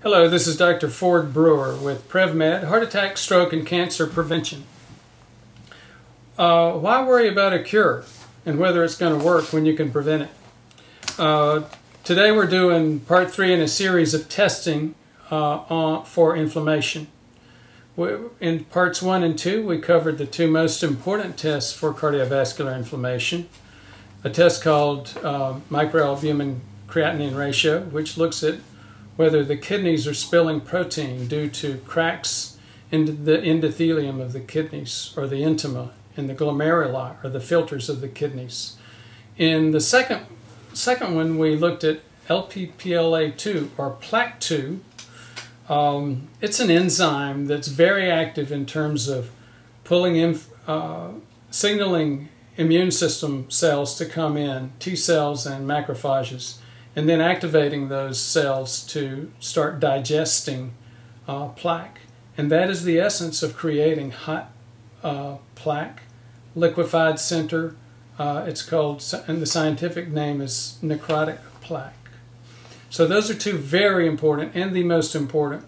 Hello, this is Dr. Ford Brewer with PrevMed, Heart Attack, Stroke, and Cancer Prevention. Uh, why worry about a cure and whether it's going to work when you can prevent it? Uh, today we're doing part three in a series of testing uh, on, for inflammation. In parts one and two, we covered the two most important tests for cardiovascular inflammation. A test called uh, microalbumin creatinine ratio, which looks at whether the kidneys are spilling protein due to cracks in the endothelium of the kidneys or the intima in the glomeruli or the filters of the kidneys. In the second, second one, we looked at LPPLA2 or plaque2. Um, it's an enzyme that's very active in terms of pulling in, uh, signaling immune system cells to come in, T cells and macrophages and then activating those cells to start digesting uh, plaque. And that is the essence of creating hot uh, plaque, liquefied center. Uh, it's called, and the scientific name is necrotic plaque. So those are two very important and the most important.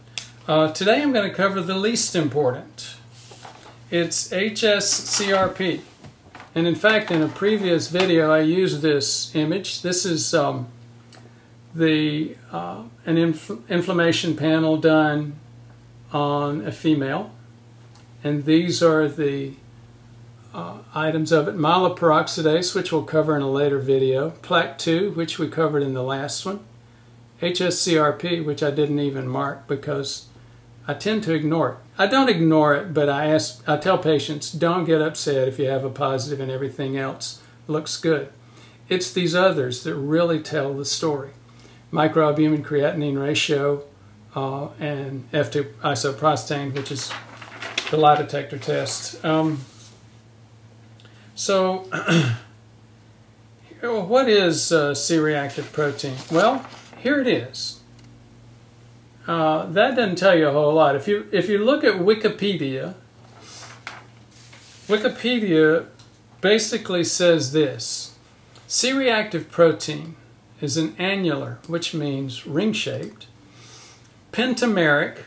Uh, today I'm going to cover the least important. It's HSCRP. And in fact, in a previous video, I used this image. This is um, the uh, an infl inflammation panel done on a female, and these are the uh, items of it. Myeloperoxidase, which we'll cover in a later video. Plaque 2, which we covered in the last one. HSCRP, which I didn't even mark because I tend to ignore it. I don't ignore it, but I ask, I tell patients, don't get upset if you have a positive and everything else looks good. It's these others that really tell the story microalbumin creatinine ratio, uh, and F2 isoprostane, which is the lie detector test. Um, so, what is uh, C-reactive protein? Well, here it is. Uh, that doesn't tell you a whole lot. If you if you look at Wikipedia, Wikipedia basically says this: C-reactive protein is an annular, which means ring-shaped, pentameric,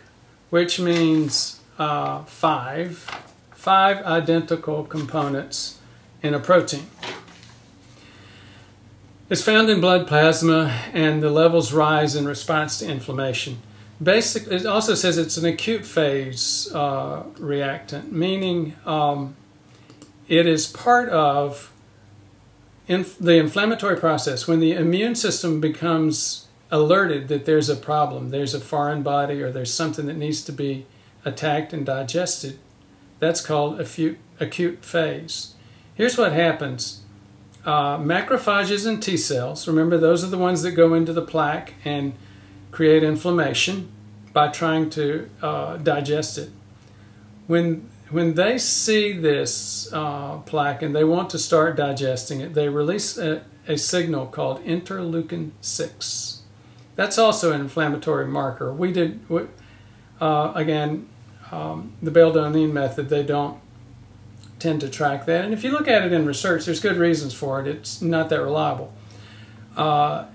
which means uh, five, five identical components in a protein. It's found in blood plasma and the levels rise in response to inflammation. Basically, it also says it's an acute phase uh, reactant, meaning um, it is part of inf the inflammatory process, when the immune system becomes alerted that there's a problem, there's a foreign body, or there's something that needs to be attacked and digested, that's called acute, acute phase. Here's what happens. Uh, macrophages and T cells, remember those are the ones that go into the plaque and create inflammation by trying to uh, digest it. When when they see this uh, plaque and they want to start digesting it, they release a, a signal called interleukin 6. That's also an inflammatory marker. We did, uh, again, um, the Bale-Doneen method, they don't tend to track that. And if you look at it in research, there's good reasons for it. It's not that reliable. Uh,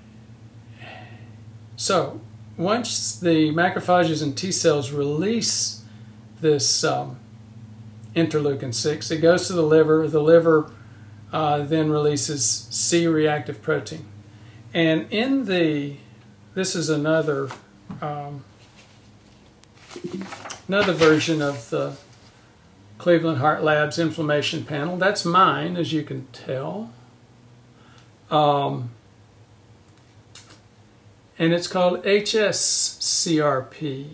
so, once the macrophages and T cells release this um, interleukin 6. It goes to the liver. The liver uh, then releases C reactive protein. And in the, this is another, um, another version of the Cleveland Heart Labs inflammation panel. That's mine, as you can tell. Um, and it's called HSCRP.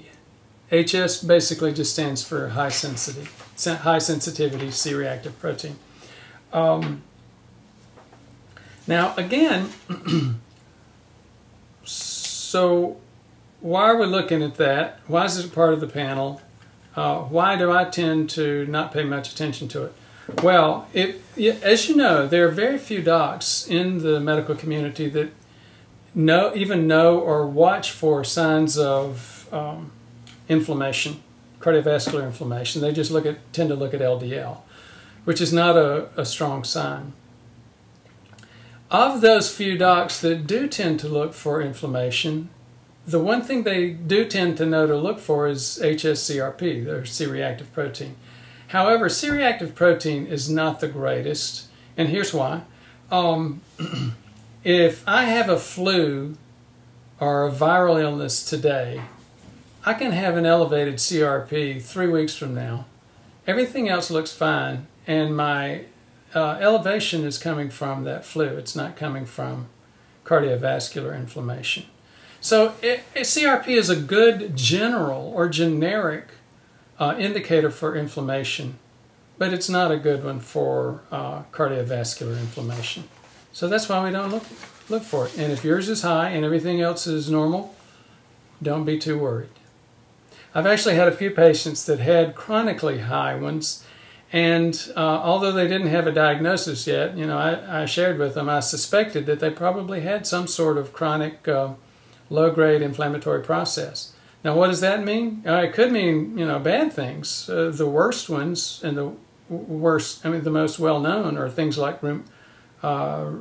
HS basically just stands for high sensitivity, high sensitivity C-reactive protein. Um, now again, so why are we looking at that? Why is it part of the panel? Uh, why do I tend to not pay much attention to it? Well, it, as you know, there are very few docs in the medical community that know, even know or watch for signs of um, inflammation, cardiovascular inflammation. They just look at tend to look at LDL, which is not a, a strong sign. Of those few docs that do tend to look for inflammation, the one thing they do tend to know to look for is HSCRP, their C-reactive protein. However, C-reactive protein is not the greatest, and here's why. Um, if I have a flu or a viral illness today, I can have an elevated CRP three weeks from now. Everything else looks fine, and my uh, elevation is coming from that flu. It's not coming from cardiovascular inflammation. So it, CRP is a good general or generic uh, indicator for inflammation, but it's not a good one for uh, cardiovascular inflammation. So that's why we don't look, look for it. And if yours is high and everything else is normal, don't be too worried. I've actually had a few patients that had chronically high ones, and uh, although they didn't have a diagnosis yet, you know, I, I, shared with them, I suspected that they probably had some sort of chronic uh, low-grade inflammatory process. Now, what does that mean? Uh, it could mean, you know, bad things. Uh, the worst ones and the worst, I mean, the most well-known are things like rheum, uh,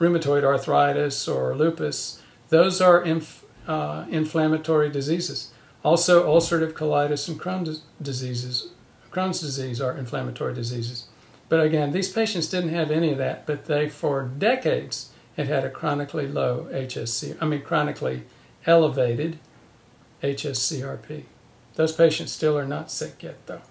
rheumatoid arthritis or lupus. Those are inf uh, inflammatory diseases. Also, ulcerative colitis and Crohn's diseases, Crohn's disease are inflammatory diseases. But again, these patients didn't have any of that, but they, for decades, had had a chronically low HSC, I mean, chronically elevated HSCRP. Those patients still are not sick yet, though.